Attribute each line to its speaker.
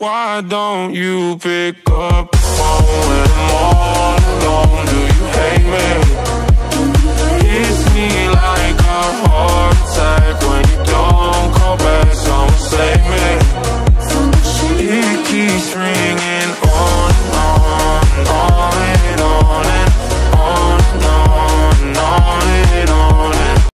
Speaker 1: Why don't you pick up the phone when I'm all alone? Do you hate me? Kiss me like a heart attack when you don't call back. Someone save me. It keeps ringing.